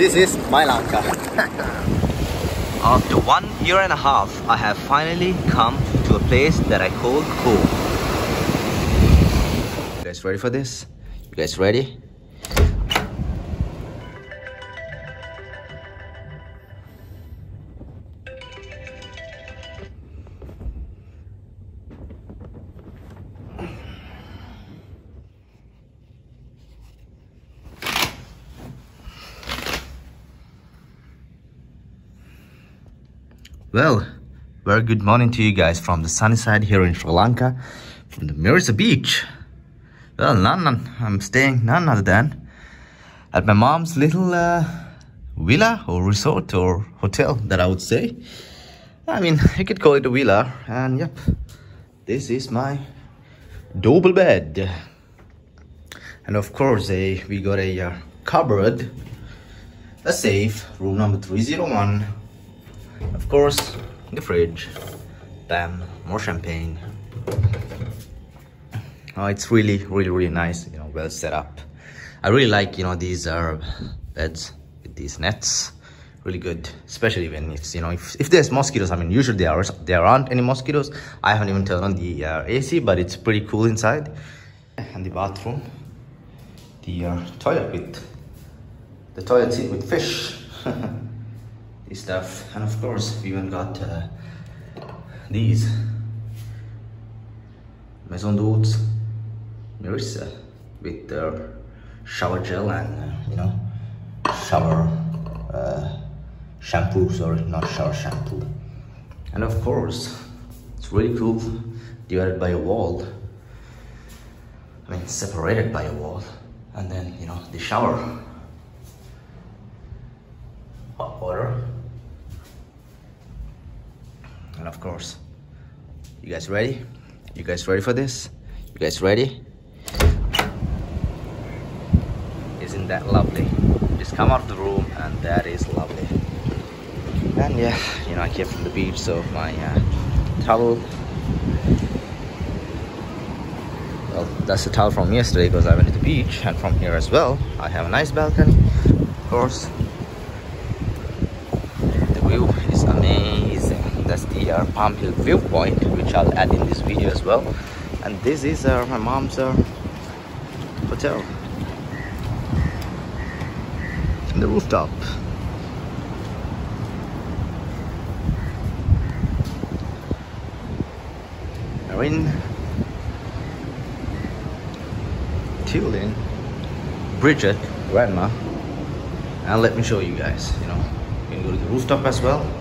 This is my Lanka. After one year and a half, I have finally come to a place that I call home. You guys ready for this? You guys ready? Well, very good morning to you guys from the sunny side here in Sri Lanka, from the Mirissa Beach. Well, none, I'm staying none other than at my mom's little uh, villa or resort or hotel that I would say. I mean, you could call it a villa. And yep, this is my double bed. And of course, a, we got a uh, cupboard, a safe, room number 301 of course, the fridge. Bam, more champagne. Oh, it's really, really, really nice, you know, well set up. I really like, you know, these are beds with these nets. Really good, especially when it's, you know, if, if there's mosquitoes, I mean, usually there, are, there aren't any mosquitoes. I haven't even turned on the uh, AC, but it's pretty cool inside. And the bathroom, the uh, toilet with, the toilet seat with fish. stuff. And of course we even got uh, these. Maison d'Hôtes. Mirissa with their shower gel and uh, you know shower uh, shampoo. Sorry not shower shampoo. And of course it's really cool divided by a wall. I mean separated by a wall. And then you know the shower. Water and of course you guys ready? You guys ready for this? You guys ready? Isn't that lovely? Just come out of the room and that is lovely. And yeah you know i came from the beach so my uh, towel. Well that's the towel from yesterday because i went to the beach and from here as well. I have a nice balcony of course the view is amazing uh, Palm Hill viewpoint which I'll add in this video as well. And this is uh, my mom's uh, hotel. The rooftop. Erin Tilden Bridget grandma and let me show you guys you know. You can go to the rooftop as well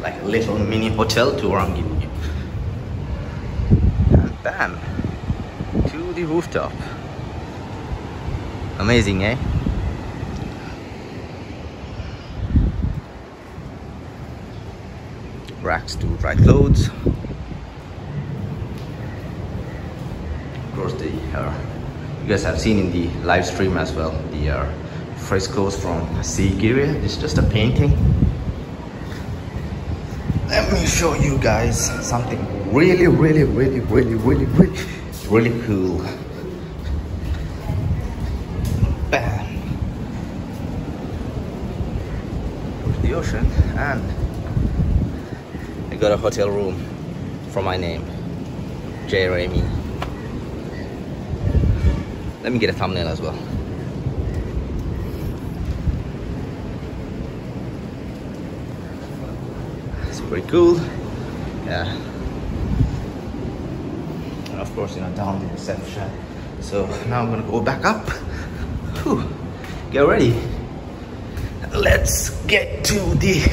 like a little mini hotel tour I'm giving you. And bam, to the rooftop. Amazing, eh? Racks to dry clothes. Of course, the uh, you guys have seen in the live stream as well the uh, frescoes from Sigiriya. It's just a painting. Let me show you guys something really, really, really, really, really, really, really cool. Bam! the ocean and I got a hotel room for my name, Jeremy. Let me get a thumbnail as well. Pretty cool. Yeah. And of course you know down the reception. So now i'm gonna go back up. Whew. get ready. Let's get to the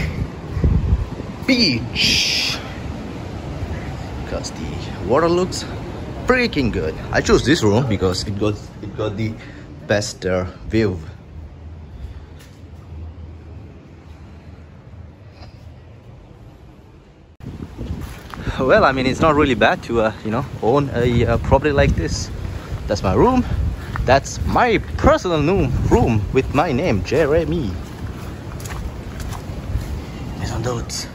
beach. Because the water looks freaking good. I chose this room because it got it got the best uh, view well i mean it's not really bad to uh, you know own a uh, property like this that's my room that's my personal room room with my name jeremy it's on those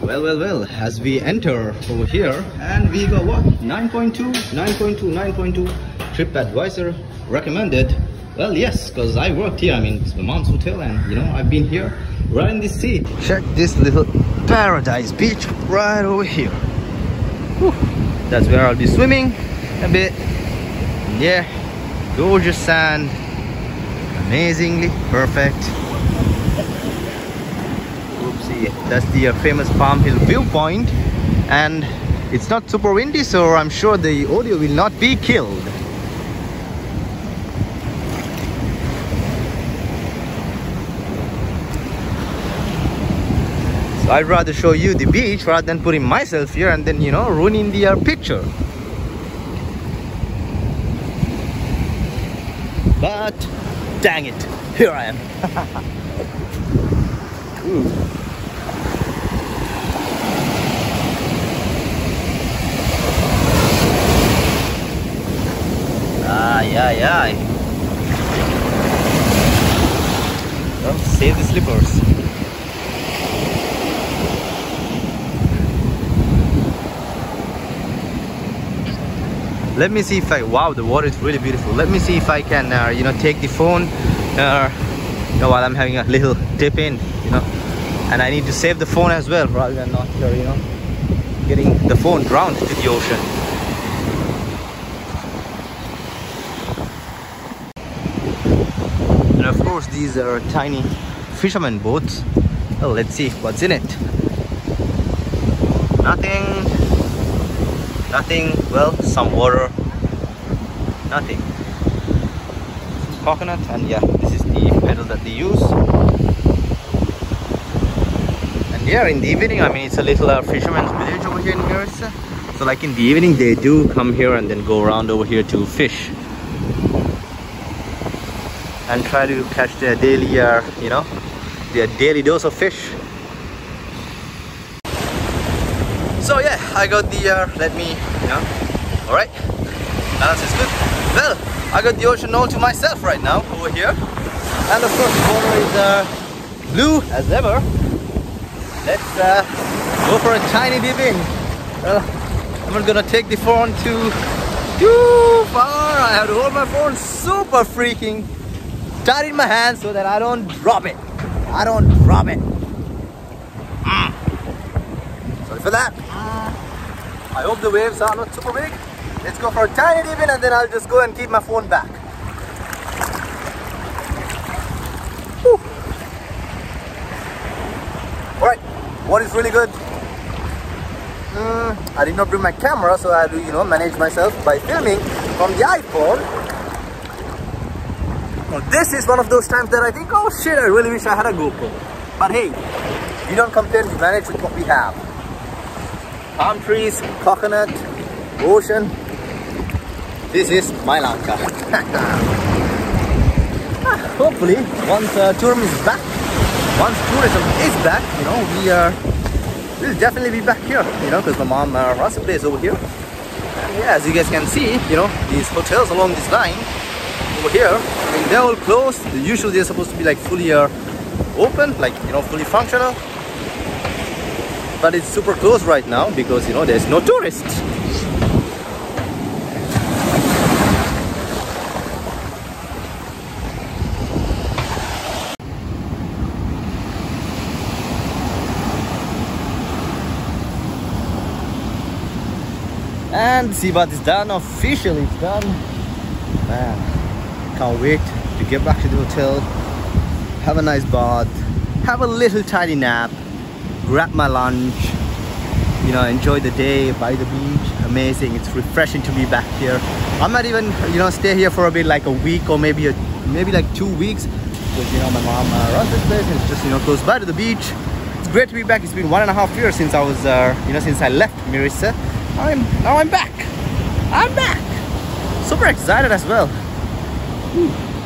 well well well as we enter over here and we got what 9.2 9.2 9.2 TripAdvisor recommended. Well, yes, because I worked here. I mean, it's my mom's hotel, and you know, I've been here right in this seat. Check this little paradise beach right over here. Whew. That's where I'll be swimming a bit. Yeah, gorgeous sand, amazingly perfect. Oopsie, that's the uh, famous Palm Hill viewpoint, and it's not super windy, so I'm sure the audio will not be killed. I'd rather show you the beach rather than putting myself here and then, you know, ruining the uh, picture. But, dang it, here I am. Ay, ay, ay. Well, save the slippers. Let me see if I wow the water is really beautiful. Let me see if I can uh, you know take the phone uh, you know while I'm having a little dip in you know. And I need to save the phone as well rather than not uh, you know getting the phone drowned to the ocean. And of course these are tiny fisherman boats. Well let's see what's in it. Nothing nothing. Well some water. Nothing. Coconut and yeah this is the pedal that they use. And yeah in the evening i mean it's a little uh, fisherman's village over here in Mirissa. so like in the evening they do come here and then go around over here to fish. And try to catch their daily uh, you know their daily dose of fish so yeah i got the uh, let me you know all right balance is good. Well i got the ocean all to myself right now over here. And of course the water is uh, blue as ever. Let's uh, go for a tiny dip in. Well i'm not gonna take the phone too too far. I have to hold my phone super freaking tight in my hand so that i don't drop it. I don't drop it. Mm. For that I hope the waves are not super big. Let's go for a tiny dip in and then I'll just go and keep my phone back. Alright, what is really good? Mm, I did not bring my camera so I had to, you know, manage myself by filming from the iPhone. Well, this is one of those times that I think, oh shit, I really wish I had a GoPro. But hey, we don't complain, we manage with what we have palm trees, coconut, ocean. This is my Lanka. Hopefully, once uh, tourism is back, once tourism is back, you know, we are, we'll definitely be back here, you know, because my mom uh, runs a place over here. And yeah, as you guys can see, you know, these hotels along this line over here, I mean, they're all closed. Usually they're supposed to be like fully uh, open, like, you know, fully functional but it's super close right now because you know there's no tourists. And see what is done officially it's done. Man can't wait to get back to the hotel have a nice bath have a little tiny nap grab my lunch you know enjoy the day by the beach. Amazing. It's refreshing to be back here. I might even you know stay here for a bit like a week or maybe a maybe like two weeks because you know my mom uh, runs this place. And it's just you know close by to the beach. It's great to be back. It's been one and a half years since i was uh, you know since i left mirissa i'm now i'm back. I'm back. Super excited as well.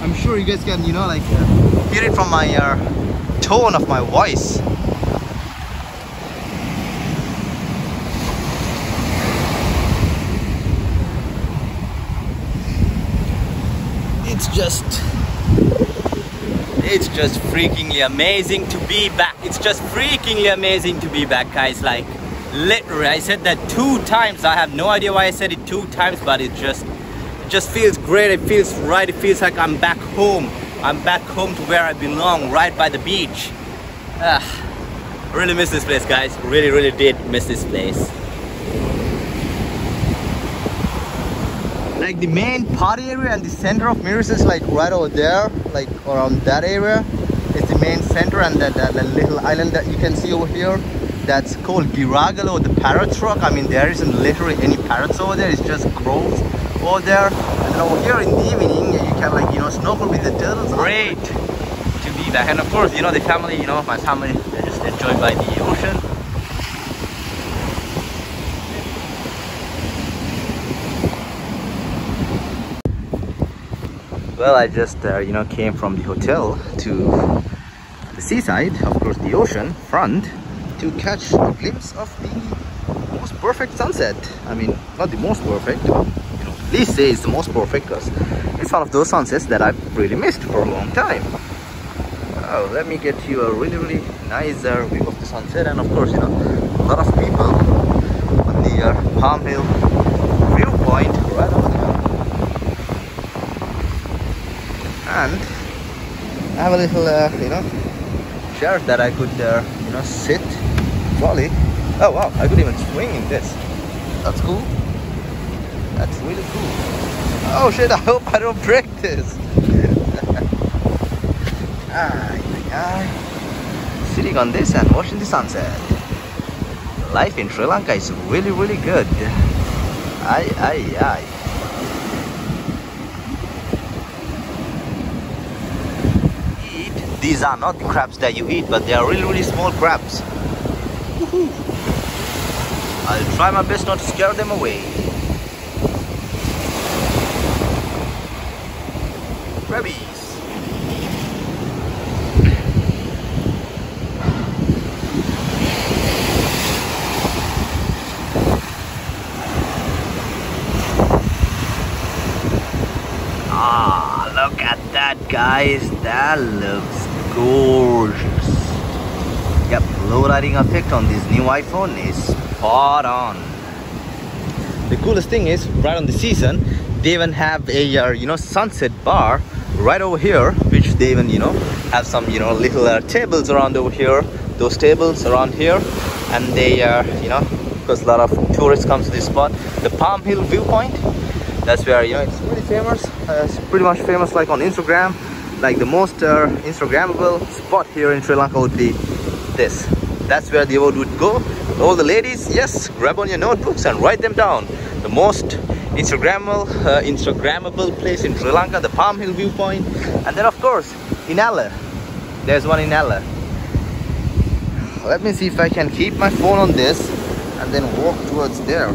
I'm sure you guys can you know like uh, hear it from my uh, tone of my voice it's just it's just freakingly amazing to be back. It's just freakingly amazing to be back guys. Like literally i said that two times. I have no idea why i said it two times but it just it just feels great. It feels right. It feels like I'm back home. I'm back home to where I belong right by the beach. Ah, really miss this place guys. Really really did miss this place like the main party area and the center of Mirissa is like right over there like around that area. It's the main center and that, that, that little island that you can see over here. That's called Giragala the parrot rock I mean there isn't literally any parrots over there. It's just crows over there. And over here in the evening you can like you know snorkel with the turtles. Great to be back. And of course you know the family you know my family they're just enjoyed by the ocean well I just uh, you know came from the hotel to the seaside of course the ocean front to catch a glimpse of the most perfect sunset. I mean not the most perfect you know this is the most perfect because it's one of those sunsets that I've really missed for a long time. Oh, let me get you a really really nice uh, view of the sunset and of course you know a lot of people on the uh, Palm Hill viewpoint right over there and I have a little uh, you know chair that I could uh, you know sit trolley oh wow I could even swing in this. That's cool. That's really cool. Oh shit I hope I don't break this. Yeah. sitting on this and watching the sunset. Life in Sri Lanka is really really good. Aye These are not the crabs that you eat, but they are really, really small crabs. I'll try my best not to scare them away. Crabbies. Ah, look at that guys, that looks gorgeous. Yep, low lighting effect on this new iPhone is spot on. The coolest thing is, right on the season, they even have a uh, you know sunset bar right over here, which they even you know have some you know little uh, tables around over here. Those tables around here, and they uh, you know because a lot of tourists come to this spot. The Palm Hill viewpoint. That's where you know it's really famous. Uh, it's pretty much famous like on Instagram like the most uh, instagrammable spot here in sri lanka would be this. That's where the award would go. All the ladies yes grab on your notebooks and write them down. The most instagrammable uh, instagrammable place in sri lanka the palm hill viewpoint. And then of course in Ella there's one in Ella let me see if I can keep my phone on this and then walk towards there